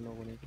uno con el